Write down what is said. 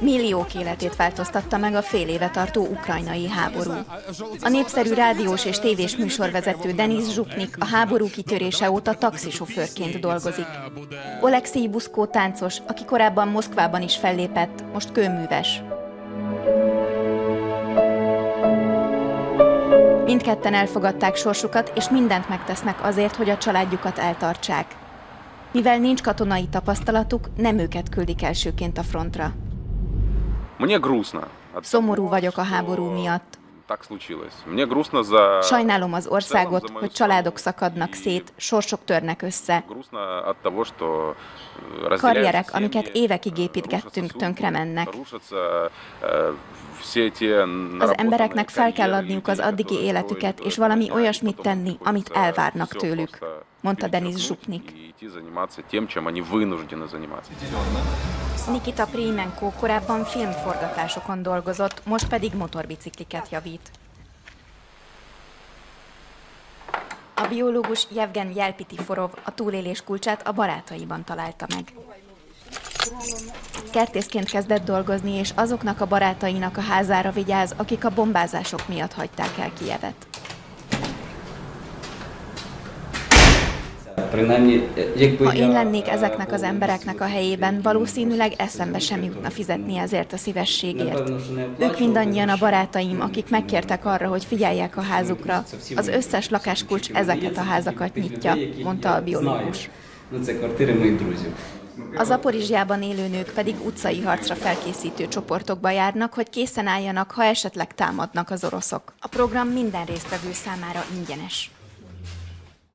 Milliók életét változtatta meg a fél éve tartó ukrajnai háború. A népszerű rádiós és tévés műsorvezető Denis Zsupnik a háború kitörése óta taxisofőrként dolgozik. Oleksij Buszkó táncos, aki korábban Moszkvában is fellépett, most kőműves. Mindketten elfogadták sorsukat, és mindent megtesznek azért, hogy a családjukat eltartsák. Mivel nincs katonai tapasztalatuk, nem őket küldik elsőként a frontra. Szomorú vagyok a háború miatt. Sajnálom az országot, hogy családok szakadnak szét, sorsok törnek össze. Karrierek, amiket évekig építgettünk, tönkre mennek. Az embereknek fel kell adniuk az addigi életüket, és valami olyasmit tenni, amit elvárnak tőlük, mondta Denis Zsupnik. Nikita Primenko korábban filmforgatásokon dolgozott, most pedig motorbicikliket javít. A biológus Jevgen Jelpitiforov a túlélés kulcsát a barátaiban találta meg. Kertészként kezdett dolgozni, és azoknak a barátainak a házára vigyáz, akik a bombázások miatt hagyták el Kijevet. Ha én lennék ezeknek az embereknek a helyében, valószínűleg eszembe sem jutna fizetni ezért a szívességért. Ők mindannyian a barátaim, akik megkértek arra, hogy figyeljek a házukra. Az összes lakáskulcs ezeket a házakat nyitja, mondta a biológus. Az Aporizsjában élő nők pedig utcai harcra felkészítő csoportokba járnak, hogy készen álljanak, ha esetleg támadnak az oroszok. A program minden résztvevő számára ingyenes.